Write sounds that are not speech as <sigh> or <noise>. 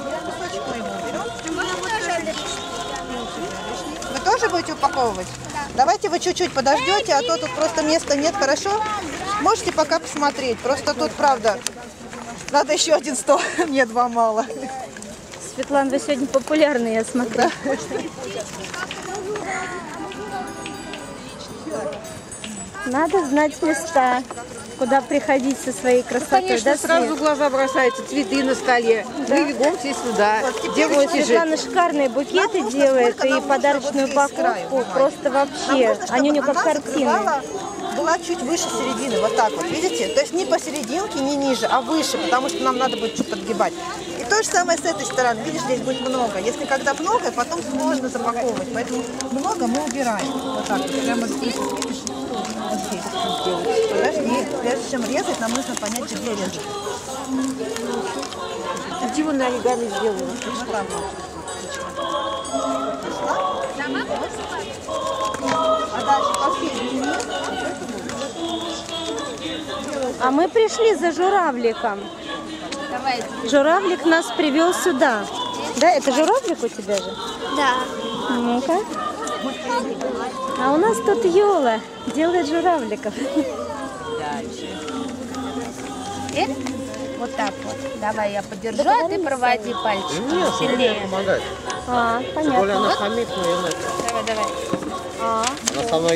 лишний. Ему. Вы тоже будете упаковывать? Давайте вы чуть-чуть подождете, а то тут просто места нет, хорошо? Можете пока посмотреть. Просто тут, правда, надо еще один стол. <laughs> Мне два мало. Светлана, вы сегодня популярны, я смотрю. Надо знать места, куда приходить со своей красотой. Конечно, да, сразу Свет? глаза бросаются цветы на столе. Мы бегом все сюда. Девочки же. Светлана шикарные букеты Нам делает и подарочную вот упаковку. Просто вообще. нужно, Они у нее как картины. была чуть выше середины, вот так вот, видите? То есть не посерединке, не ниже, а выше, потому что нам надо будет чуть подгибать. И то же самое с этой стороны. Видишь, здесь будет много. Если когда много, потом сложно запаковывать. Поэтому много мы убираем. Вот так вот, прямо здесь, видишь? Вот здесь. Подожди, прежде чем резать, нам нужно понять, где резать. Иди вон на оригами вот. А дальше последний А мы пришли за журавликом. Журавлик нас привел сюда. Да, это журавлик у тебя же? Да. Ну-ка. А у нас тут Йола делает журавликов. Вот так вот. Давай я подержу, а ты проводи пальчиком сильнее. помогать. А, Тем более понятно. она хамит, но я Давай, давай. А. Она со мной